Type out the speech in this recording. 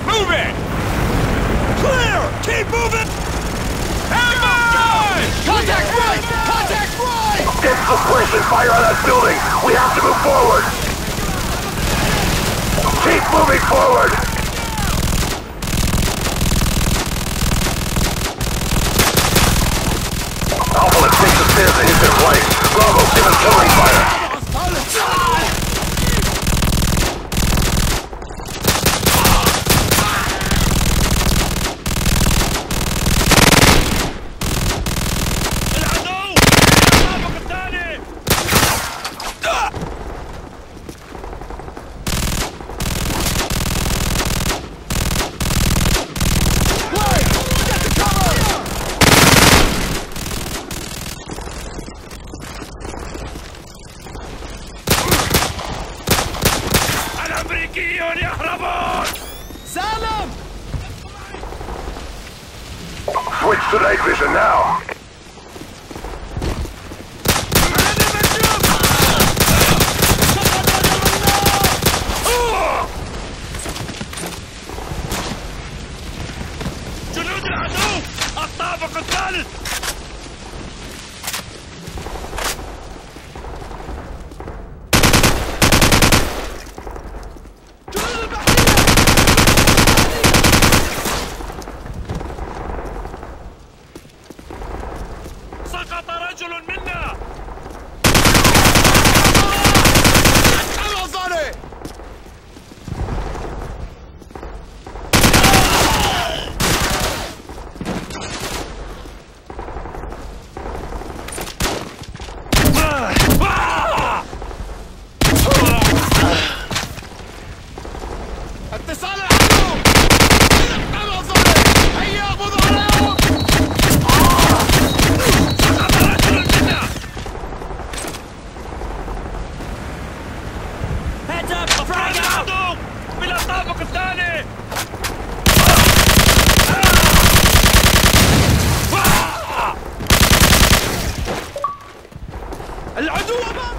Move it! Clear! Keep moving! Ambush! Contact right! Contact right! Get suppression fire on that building! We have to move forward! Keep moving forward! Alpha, let's take the stairs and hit their flank. Bravo, give us killing fire! الأمريكيون يهربون! سالم! Switch to night vision now! العدو أمامنا